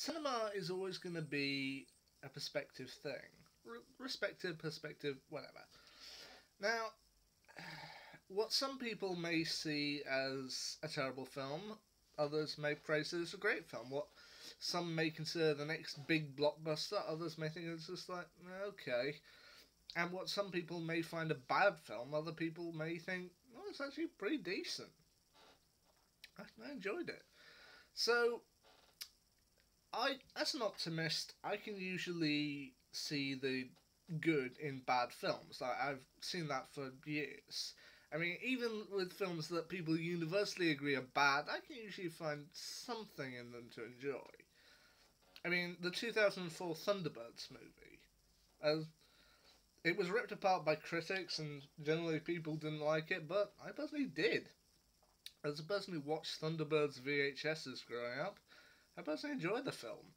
cinema is always going to be a perspective thing. R- respective, perspective, whatever. Now, what some people may see as a terrible film, others may praise it as a great film. What some may consider the next big blockbuster, others may think it's just like, okay. And what some people may find a bad film, other people may think, oh, it's actually pretty decent. I enjoyed it. So, I, as an optimist, I can usually see the good in bad films. Like, I've seen that for years. I mean, even with films that people universally agree are bad, I can usually find something in them to enjoy. I mean, the 2004 Thunderbirds movie, as it was ripped apart by critics and generally people didn't like it, but I personally did. As a person who watched Thunderbirds VHSs growing up, I personally enjoyed the film.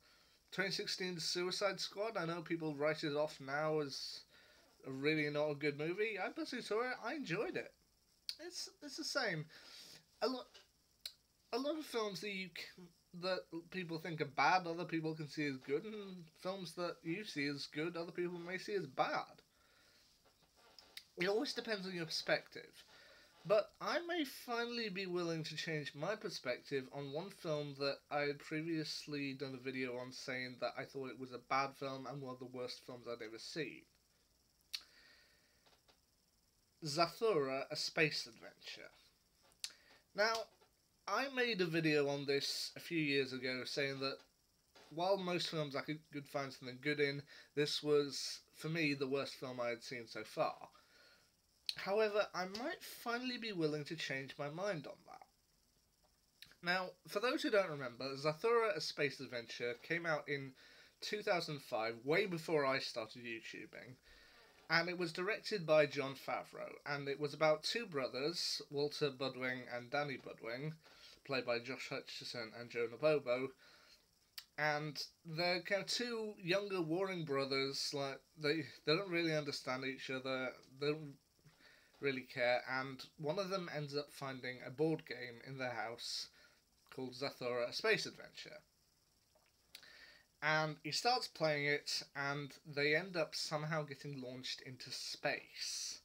2016 Suicide Squad, I know people write it off now as really not a good movie. I personally saw it, I enjoyed it. It's it's the same. A lot, a lot of films that you can, that people think are bad, other people can see as good, and films that you see as good, other people may see as bad. It always depends on your perspective. But I may finally be willing to change my perspective on one film that I had previously done a video on saying that I thought it was a bad film and one of the worst films I'd ever seen. Zathura, A Space Adventure. Now, I made a video on this a few years ago saying that while most films I could, could find something good in, this was, for me, the worst film I had seen so far. However, I might finally be willing to change my mind on that. Now, for those who don't remember, Zathura A Space Adventure came out in 2005, way before I started YouTubing, and it was directed by Jon Favreau, and it was about two brothers, Walter Budwing and Danny Budwing, played by Josh Hutcherson and Jonah Bobo, and they're kind of two younger warring brothers. Like they they don't really understand each other. They don't really care, and one of them ends up finding a board game in their house called Zathura Space Adventure. And he starts playing it, and they end up somehow getting launched into space.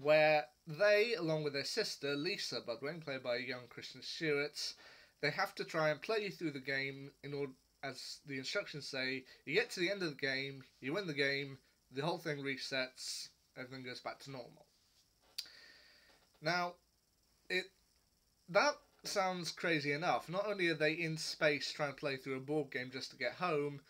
Where they, along with their sister, Lisa Budwing, played by young Kristen Stewart, they have to try and play you through the game in order, as the instructions say, you get to the end of the game, you win the game, the whole thing resets, everything goes back to normal. Now, it that sounds crazy enough. Not only are they in space trying to play through a board game just to get home,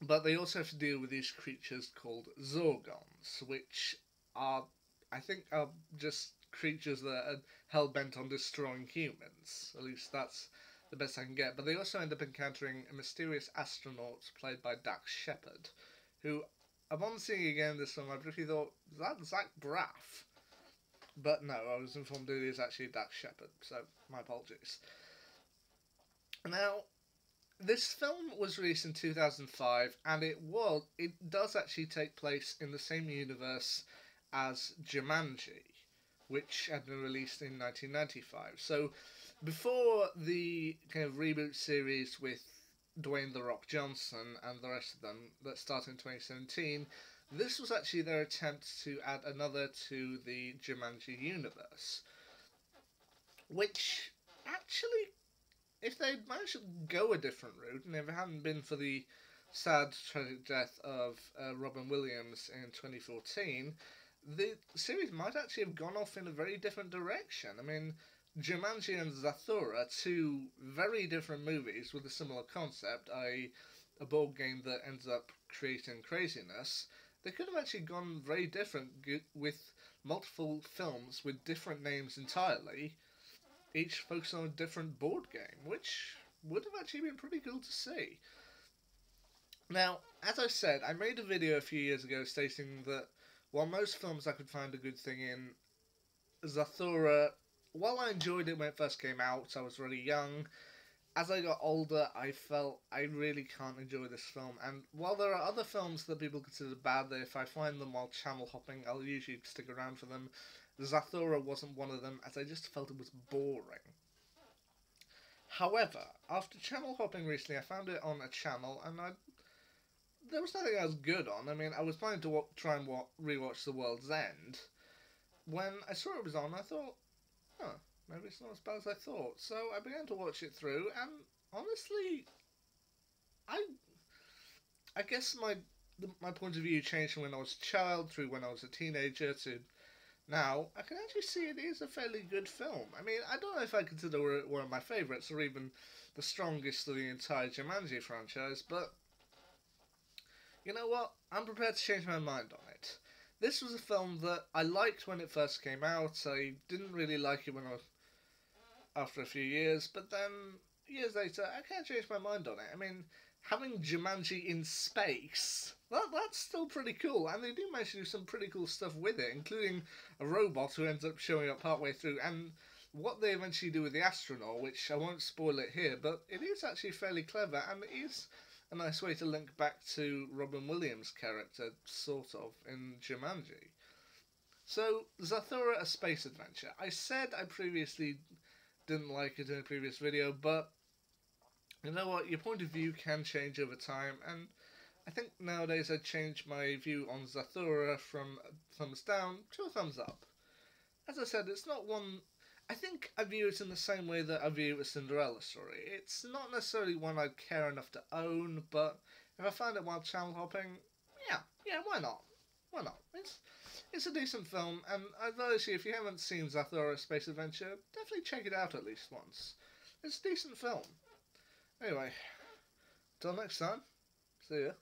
but they also have to deal with these creatures called Zorgons, which are, I think, are just creatures that are hell bent on destroying humans. At least that's the best I can get. But they also end up encountering a mysterious astronaut played by Dax Shepard, who, upon seeing again this film, I briefly thought, is that Zach Braff? But no, I was informed it is actually Dax Shepard, so my apologies. Now, this film was released in 2005, and it was it does actually take place in the same universe as Jumanji, which had been released in 1995. So, before the kind of reboot series with Dwayne the Rock Johnson and the rest of them that started in 2017, this was actually their attempt to add another to the Jumanji universe. Which, actually, if they'd managed to go a different route, and if it hadn't been for the sad, tragic death of uh, Robin Williams in 2014, the series might actually have gone off in a very different direction. I mean, Jumanji and Zathura, two very different movies with a similar concept, i.e., a board game that ends up creating craziness, they could have actually gone very different with multiple films with different names entirely, each focused on a different board game, which would have actually been pretty cool to see. Now, as I said, I made a video a few years ago stating that while most films I could find a good thing in, Zathura, while I enjoyed it when it first came out, I was really young, as I got older, I felt I really can't enjoy this film. And while there are other films that people consider bad, that if I find them while channel hopping, I'll usually stick around for them, Zathura wasn't one of them, as I just felt it was boring. However, after channel hopping recently, I found it on a channel, and I there was nothing I was good on. I mean, I was planning to try and wa- rewatch The World's End. When I saw it was on, I thought, huh, maybe it's not as bad as I thought. So I began to watch it through, and honestly, I, I guess my my point of view changed from when I was a child through when I was a teenager to now. I can actually see it is a fairly good film. I mean, I don't know if I consider it one of my favourites or even the strongest of the entire Jumanji franchise, but you know what? I'm prepared to change my mind on it. This was a film that I liked when it first came out. I didn't really like it when I was after a few years, but then years later, I can't change my mind on it. I mean, having Jumanji in space, that, that's still pretty cool, and they do manage to do some pretty cool stuff with it, including a robot who ends up showing up partway through, and what they eventually do with the astronaut, which I won't spoil it here, but it is actually fairly clever, and it is a nice way to link back to Robin Williams' character, sort of, in Jumanji. So, Zathura A Space Adventure. I said I previously didn't like it in a previous video, but you know what? Your point of view can change over time, and I think nowadays I'd change my view on Zathura from thumbs down to a thumbs up. As I said, it's not one. I think I view it in the same way that I view a Cinderella story. It's not necessarily one I'd care enough to own, but if I find it while channel hopping, yeah, yeah, why not? Why not? It's a decent film, and I if you haven't seen Zathura Space Adventure, definitely check it out at least once. It's a decent film. Anyway, till next time, see ya.